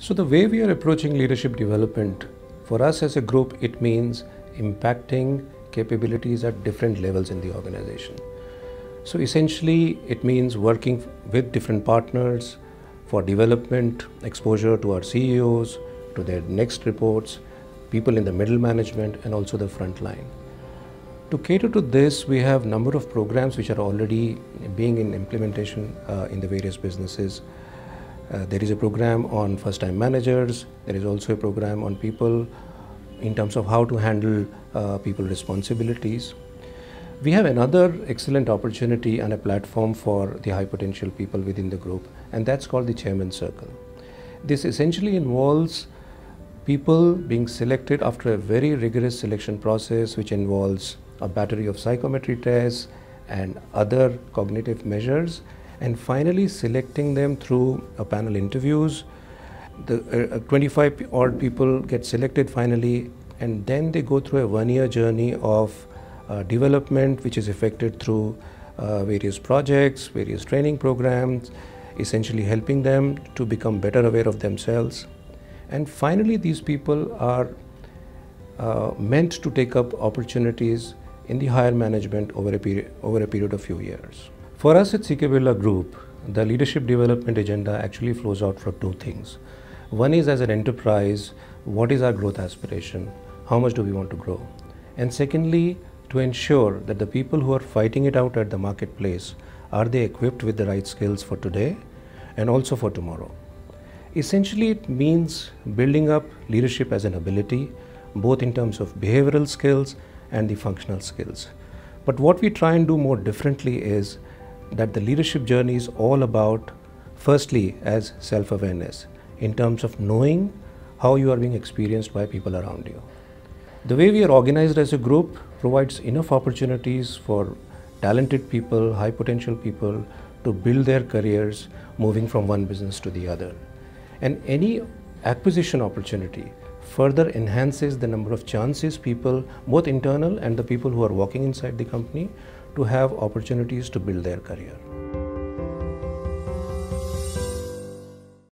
So, the way we are approaching leadership development for us as a group, it means impacting capabilities at different levels in the organization. So, essentially, it means working with different partners for development, exposure to our CEOs, to their next reports, people in the middle management, and also the front line. To cater to this, we have number of programs which are already being in implementation uh, in the various businesses. Uh, there is a program on first-time managers. There is also a program on people in terms of how to handle uh, people responsibilities. We have another excellent opportunity and a platform for the high potential people within the group, and that's called the Chairman Circle. This essentially involves people being selected after a very rigorous selection process, which involves a battery of psychometry tests and other cognitive measures, and finally selecting them through a panel interviews. The uh, 25 odd people get selected finally, and then they go through a one year journey of uh, development which is effected through uh, various projects, various training programs, essentially helping them to become better aware of themselves. And finally, these people are uh, meant to take up opportunities in the higher management over a period, over a period of few years. For us at CK Birla Group, the leadership development agenda actually flows out from two things. One is as an enterprise, what is our growth aspiration? How much do we want to grow? And secondly, to ensure that the people who are fighting it out at the marketplace are they equipped with the right skills for today and also for tomorrow. Essentially, it means building up leadership as an ability, both in terms of behavioral skills and the functional skills. But what we try and do more differently is that the leadership journey is all about, firstly, as self awareness, in terms of knowing how you are being experienced by people around you. The way we are organized as a group provides enough opportunities for talented people, high potential people to build their careers moving from one business to the other. And any acquisition opportunity further enhances the number of chances people, both internal and the people who are working inside the company, to have opportunities to build their career.